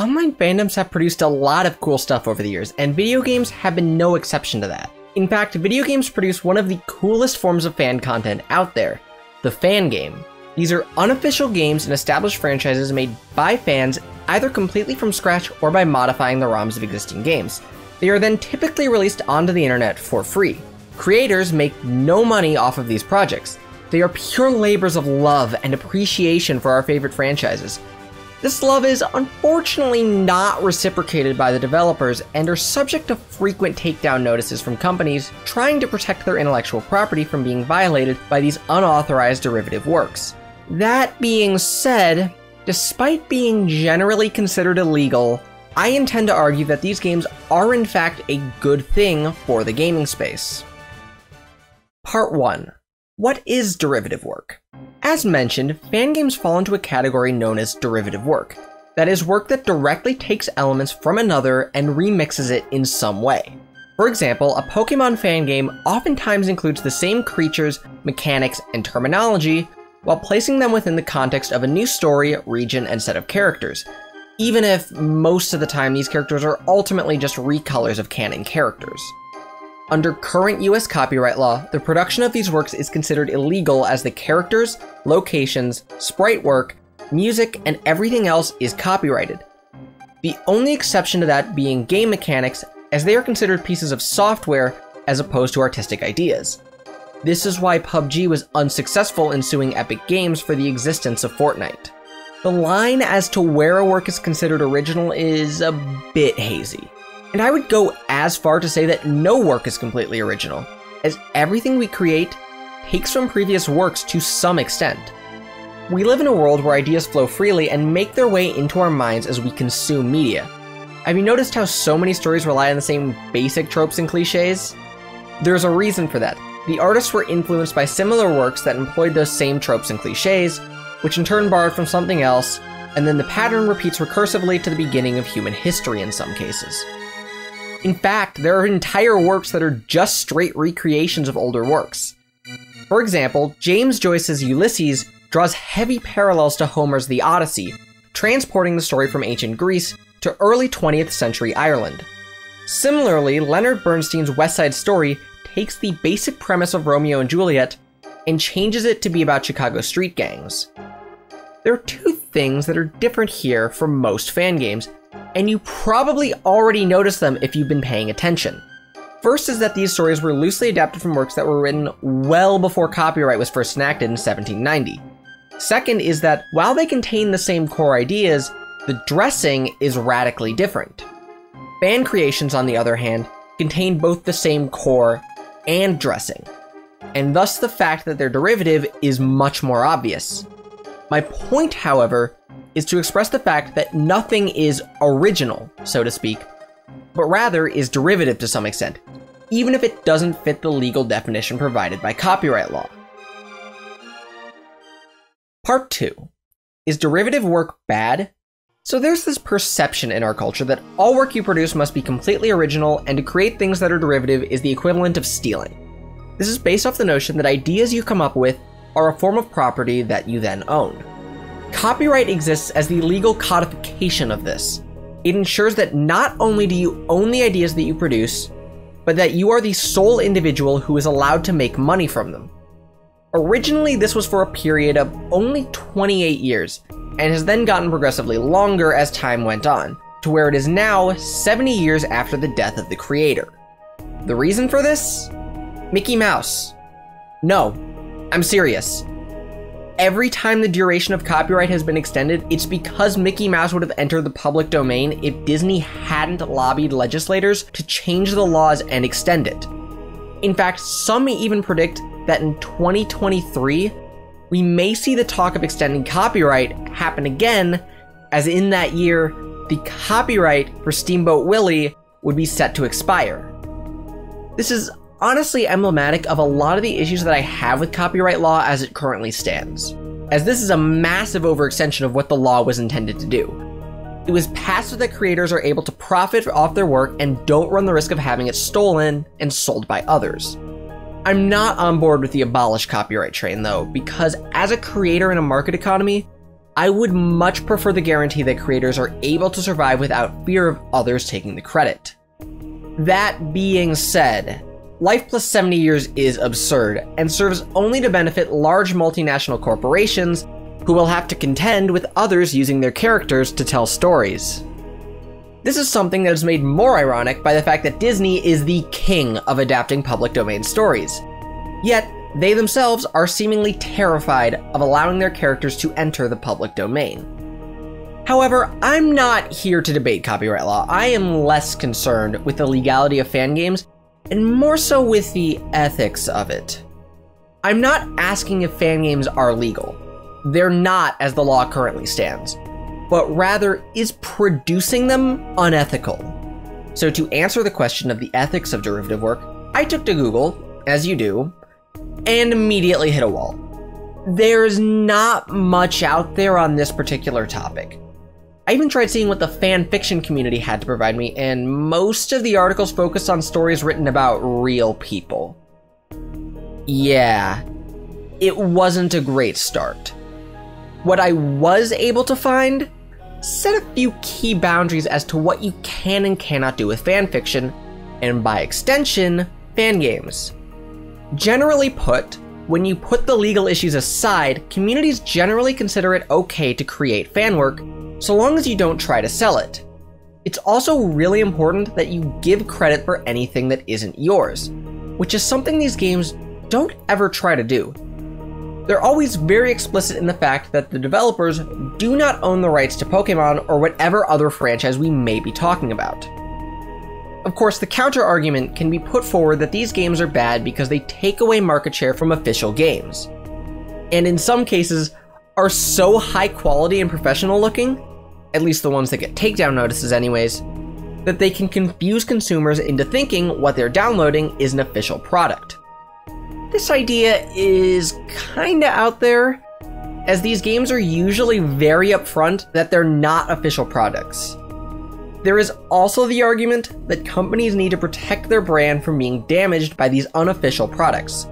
Online fandoms have produced a lot of cool stuff over the years, and video games have been no exception to that. In fact, video games produce one of the coolest forms of fan content out there, the fan game. These are unofficial games and established franchises made by fans either completely from scratch or by modifying the ROMs of existing games. They are then typically released onto the internet for free. Creators make no money off of these projects. They are pure labors of love and appreciation for our favorite franchises. This love is unfortunately not reciprocated by the developers and are subject to frequent takedown notices from companies trying to protect their intellectual property from being violated by these unauthorized derivative works. That being said, despite being generally considered illegal, I intend to argue that these games are in fact a good thing for the gaming space. Part 1 What is derivative work? As mentioned, fan games fall into a category known as derivative work. That is, work that directly takes elements from another and remixes it in some way. For example, a Pokemon fan game oftentimes includes the same creatures, mechanics, and terminology, while placing them within the context of a new story, region, and set of characters, even if most of the time these characters are ultimately just recolors of canon characters. Under current US copyright law, the production of these works is considered illegal as the characters, locations, sprite work, music, and everything else is copyrighted. The only exception to that being game mechanics, as they are considered pieces of software as opposed to artistic ideas. This is why PUBG was unsuccessful in suing Epic Games for the existence of Fortnite. The line as to where a work is considered original is a bit hazy. And I would go as far to say that no work is completely original, as everything we create takes from previous works to some extent. We live in a world where ideas flow freely and make their way into our minds as we consume media. Have you noticed how so many stories rely on the same basic tropes and cliches? There's a reason for that. The artists were influenced by similar works that employed those same tropes and cliches, which in turn borrowed from something else, and then the pattern repeats recursively to the beginning of human history in some cases. In fact, there are entire works that are just straight recreations of older works. For example, James Joyce's Ulysses draws heavy parallels to Homer's The Odyssey, transporting the story from ancient Greece to early 20th century Ireland. Similarly, Leonard Bernstein's West Side Story takes the basic premise of Romeo and Juliet and changes it to be about Chicago street gangs. There are two things that are different here from most fan games and you probably already noticed them if you've been paying attention. First is that these stories were loosely adapted from works that were written well before copyright was first enacted in 1790. Second is that while they contain the same core ideas, the dressing is radically different. Fan creations, on the other hand, contain both the same core and dressing, and thus the fact that they're derivative is much more obvious. My point, however, is to express the fact that nothing is original, so to speak, but rather is derivative to some extent, even if it doesn't fit the legal definition provided by copyright law. Part 2 Is derivative work bad? So there's this perception in our culture that all work you produce must be completely original, and to create things that are derivative is the equivalent of stealing. This is based off the notion that ideas you come up with are a form of property that you then own. Copyright exists as the legal codification of this. It ensures that not only do you own the ideas that you produce, but that you are the sole individual who is allowed to make money from them. Originally, this was for a period of only 28 years, and has then gotten progressively longer as time went on, to where it is now 70 years after the death of the creator. The reason for this? Mickey Mouse. No, I'm serious every time the duration of copyright has been extended, it's because Mickey Mouse would have entered the public domain if Disney hadn't lobbied legislators to change the laws and extend it. In fact, some even predict that in 2023, we may see the talk of extending copyright happen again, as in that year, the copyright for Steamboat Willie would be set to expire. This is honestly emblematic of a lot of the issues that I have with copyright law as it currently stands, as this is a massive overextension of what the law was intended to do. It was passed so that creators are able to profit off their work and don't run the risk of having it stolen and sold by others. I'm not on board with the abolish copyright train though, because as a creator in a market economy, I would much prefer the guarantee that creators are able to survive without fear of others taking the credit. That being said, Life plus 70 years is absurd and serves only to benefit large multinational corporations who will have to contend with others using their characters to tell stories. This is something that is made more ironic by the fact that Disney is the king of adapting public domain stories. Yet, they themselves are seemingly terrified of allowing their characters to enter the public domain. However, I'm not here to debate copyright law. I am less concerned with the legality of fan games and more so with the ethics of it. I'm not asking if fan games are legal. They're not as the law currently stands, but rather, is producing them unethical? So, to answer the question of the ethics of derivative work, I took to Google, as you do, and immediately hit a wall. There's not much out there on this particular topic. I even tried seeing what the fan fiction community had to provide me, and most of the articles focused on stories written about real people. Yeah, it wasn't a great start. What I was able to find set a few key boundaries as to what you can and cannot do with fanfiction, and by extension, fan games. Generally put, when you put the legal issues aside, communities generally consider it okay to create fan work, so long as you don't try to sell it. It's also really important that you give credit for anything that isn't yours, which is something these games don't ever try to do. They're always very explicit in the fact that the developers do not own the rights to Pokemon or whatever other franchise we may be talking about. Of course, the counter argument can be put forward that these games are bad because they take away market share from official games. And in some cases, are so high quality and professional looking, at least the ones that get takedown notices, anyways, that they can confuse consumers into thinking what they're downloading is an official product. This idea is kinda out there, as these games are usually very upfront that they're not official products. There is also the argument that companies need to protect their brand from being damaged by these unofficial products.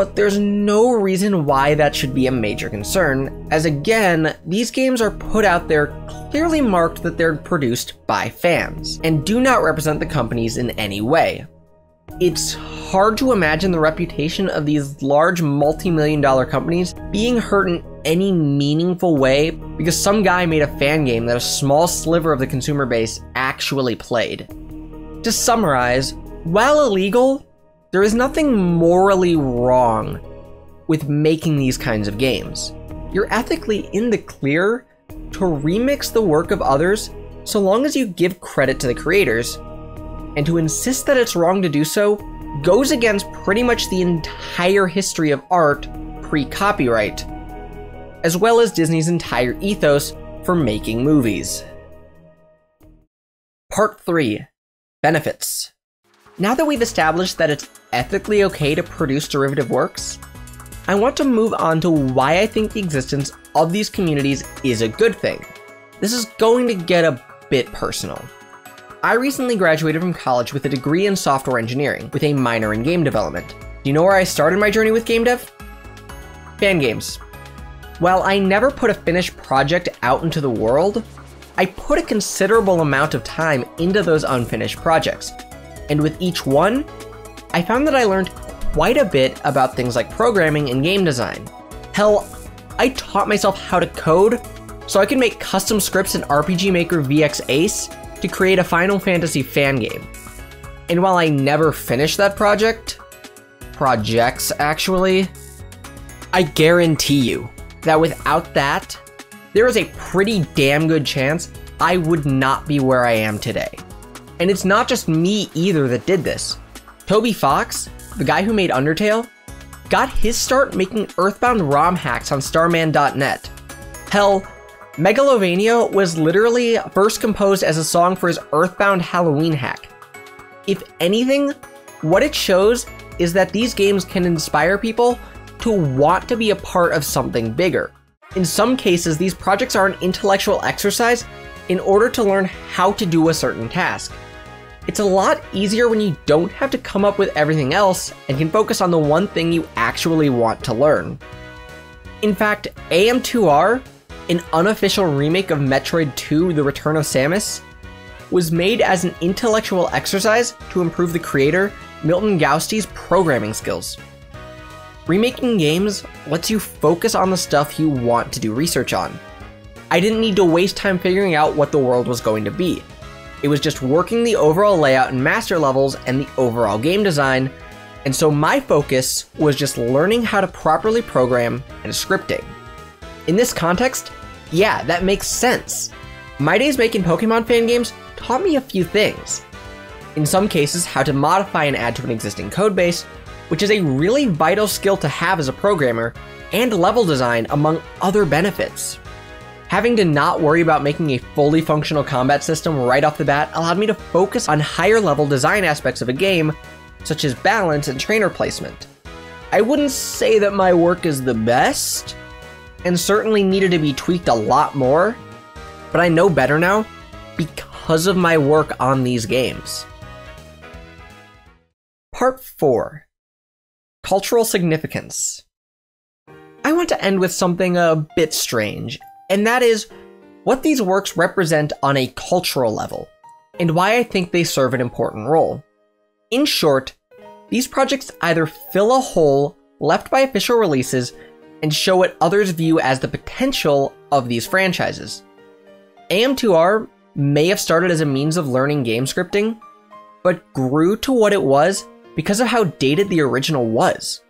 But there's no reason why that should be a major concern, as again, these games are put out there clearly marked that they're produced by fans, and do not represent the companies in any way. It's hard to imagine the reputation of these large multi million dollar companies being hurt in any meaningful way because some guy made a fan game that a small sliver of the consumer base actually played. To summarize, while illegal, there is nothing morally wrong with making these kinds of games. You're ethically in the clear to remix the work of others so long as you give credit to the creators, and to insist that it's wrong to do so goes against pretty much the entire history of art pre copyright, as well as Disney's entire ethos for making movies. Part 3 Benefits. Now that we've established that it's ethically okay to produce derivative works, I want to move on to why I think the existence of these communities is a good thing. This is going to get a bit personal. I recently graduated from college with a degree in software engineering with a minor in game development. Do you know where I started my journey with game dev? Fan games. While I never put a finished project out into the world, I put a considerable amount of time into those unfinished projects. And with each one, I found that I learned quite a bit about things like programming and game design. Hell, I taught myself how to code so I could make custom scripts in RPG Maker VX Ace to create a Final Fantasy fan game. And while I never finished that project, projects actually, I guarantee you that without that, there is a pretty damn good chance I would not be where I am today. And it's not just me either that did this. Toby Fox, the guy who made Undertale, got his start making Earthbound ROM hacks on Starmen.net. Hell, Megalovania was literally first composed as a song for his Earthbound Halloween hack. If anything, what it shows is that these games can inspire people to want to be a part of something bigger. In some cases, these projects are an intellectual exercise in order to learn how to do a certain task. It's a lot easier when you don't have to come up with everything else and can focus on the one thing you actually want to learn. In fact, AM2R an unofficial remake of Metroid 2 The Return of Samus, was made as an intellectual exercise to improve the creator, Milton Guasti's programming skills. Remaking games lets you focus on the stuff you want to do research on. I didn't need to waste time figuring out what the world was going to be. It was just working the overall layout and master levels and the overall game design, and so my focus was just learning how to properly program and scripting. In this context, yeah, that makes sense. My days making Pokemon fan games taught me a few things. In some cases, how to modify and add to an existing codebase, which is a really vital skill to have as a programmer, and level design, among other benefits. Having to not worry about making a fully functional combat system right off the bat allowed me to focus on higher level design aspects of a game, such as balance and trainer placement. I wouldn't say that my work is the best, and certainly needed to be tweaked a lot more, but I know better now because of my work on these games. Part 4 Cultural Significance. I want to end with something a bit strange, and that is what these works represent on a cultural level, and why I think they serve an important role. In short, these projects either fill a hole left by official releases and show what others view as the potential of these franchises. AM2R may have started as a means of learning game scripting, but grew to what it was because of how dated the original was.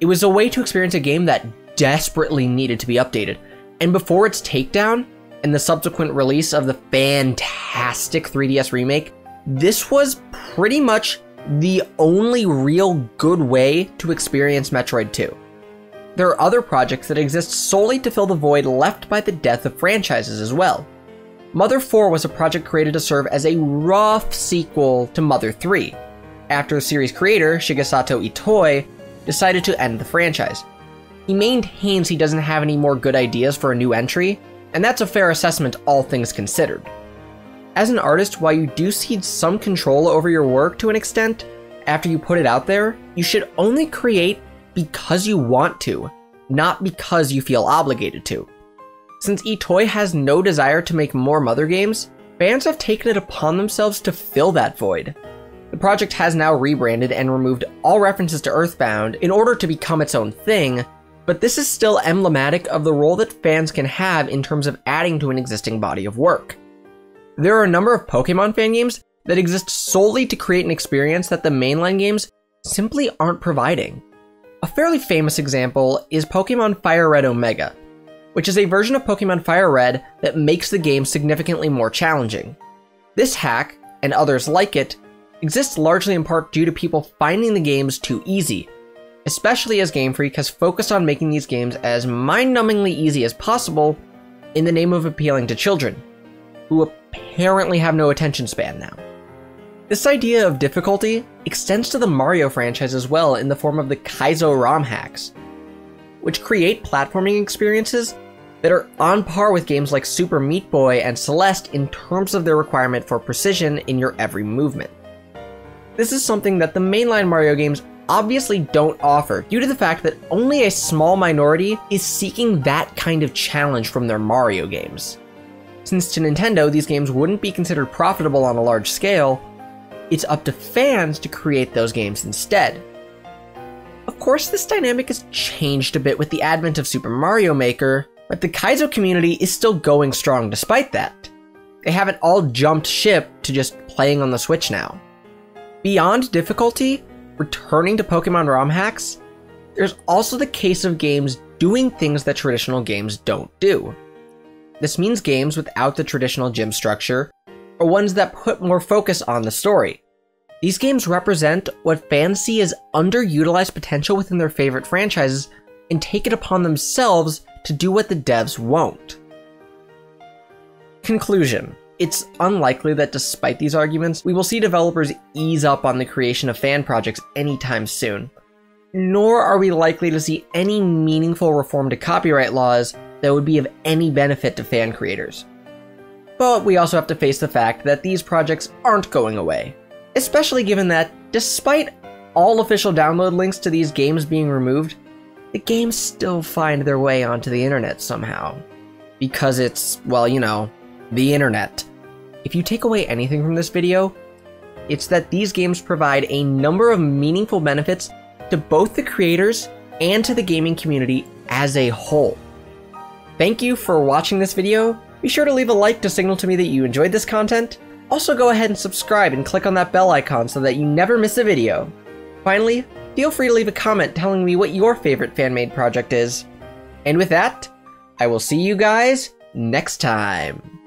It was a way to experience a game that desperately needed to be updated, and before its takedown and the subsequent release of the fantastic 3DS remake, this was pretty much the only real good way to experience Metroid 2. There are other projects that exist solely to fill the void left by the death of franchises as well. Mother 4 was a project created to serve as a rough sequel to Mother 3, after the series creator, Shigesato Itoi, decided to end the franchise. He maintains he doesn't have any more good ideas for a new entry, and that's a fair assessment all things considered. As an artist, while you do cede some control over your work to an extent, after you put it out there, you should only create because you want to, not because you feel obligated to. Since Itoi has no desire to make more Mother games, fans have taken it upon themselves to fill that void. The project has now rebranded and removed all references to Earthbound in order to become its own thing, but this is still emblematic of the role that fans can have in terms of adding to an existing body of work. There are a number of Pokemon fan games that exist solely to create an experience that the mainline games simply aren't providing. A fairly famous example is Pokemon Fire Red Omega, which is a version of Pokemon Fire Red that makes the game significantly more challenging. This hack, and others like it, exists largely in part due to people finding the games too easy, especially as Game Freak has focused on making these games as mind-numbingly easy as possible in the name of appealing to children, who apparently have no attention span now. This idea of difficulty extends to the Mario franchise as well in the form of the Kaizo ROM hacks, which create platforming experiences that are on par with games like Super Meat Boy and Celeste in terms of their requirement for precision in your every movement. This is something that the mainline Mario games obviously don't offer due to the fact that only a small minority is seeking that kind of challenge from their Mario games. Since to Nintendo these games wouldn't be considered profitable on a large scale, it's up to fans to create those games instead. Of course, this dynamic has changed a bit with the advent of Super Mario Maker, but the Kaizo community is still going strong despite that. They haven't all jumped ship to just playing on the Switch now. Beyond difficulty, returning to Pokemon ROM hacks, there's also the case of games doing things that traditional games don't do. This means games without the traditional gym structure, or ones that put more focus on the story. These games represent what fans see as underutilized potential within their favorite franchises and take it upon themselves to do what the devs won't. Conclusion it's unlikely that despite these arguments, we will see developers ease up on the creation of fan projects anytime soon. Nor are we likely to see any meaningful reform to copyright laws that would be of any benefit to fan creators. But we also have to face the fact that these projects aren't going away, especially given that, despite all official download links to these games being removed, the games still find their way onto the internet somehow. because it's, well, you know, the internet. If you take away anything from this video, it's that these games provide a number of meaningful benefits to both the creators and to the gaming community as a whole. Thank you for watching this video. Be sure to leave a like to signal to me that you enjoyed this content. Also go ahead and subscribe and click on that bell icon so that you never miss a video. Finally, feel free to leave a comment telling me what your favorite fan-made project is. And with that, I will see you guys next time.